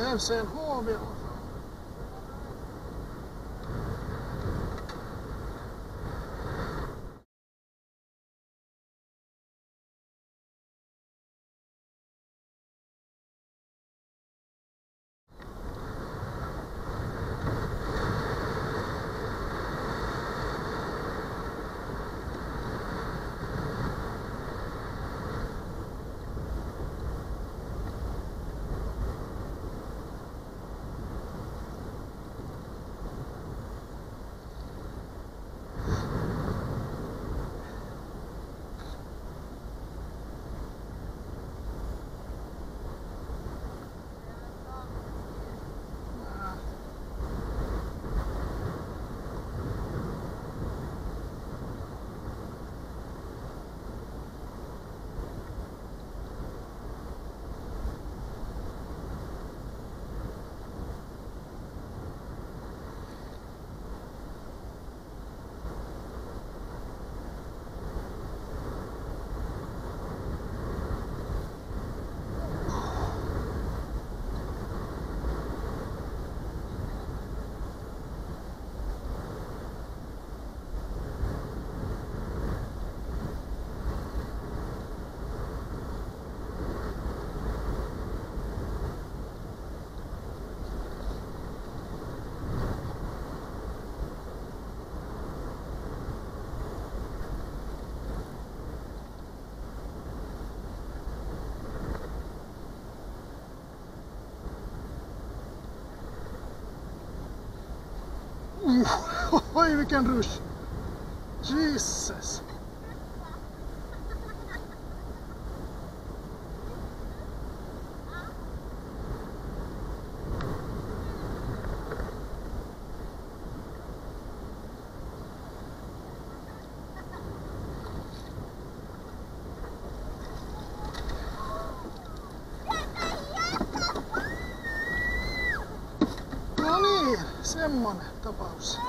ihmeeseen Oh, oh, oh, huomioon. we can rush! Jesus! No niin, semmonen tapaus.